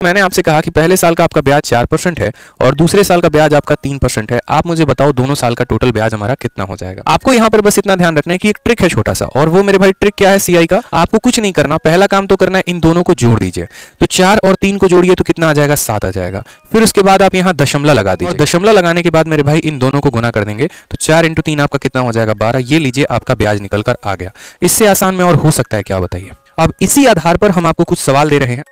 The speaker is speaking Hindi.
मैंने आपसे कहा कि पहले साल का आपका ब्याज चार परसेंट है और दूसरे साल का ब्याज आपका तीन परसेंट है। आप मुझे बताओ दोनों साल का टोटल ब्याज हमारा कितना हो जाएगा? आपको यहाँ पर बस इतना ध्यान रखना है कि एक ट्रिक है छोटा सा और वो मेरे भाई ट्रिक क्या है सीआई का? आपको कुछ नहीं करना, पहला काम तो करना है इन दोनों को जोड़ दीजिए। तो चार और तीन को जोड़िए तो कितना आ जाएगा? सात आ जाएगा। फिर उसके बाद आप यहाँ दशमला लगा दीजिए। दशमला लगाने के बाद मेरे भाई इन दोनों को गुना कर देंगे। तो चार इंटू तीन आपका कितना हो जाएगा? बारह। ये लीजिए आपका ब्याज निकल कर आ गया। इससे आसान में और हो सकता है क्या, बताइए? अब इसी आधार पर हम आपको कुछ सवाल दे रहे हैं।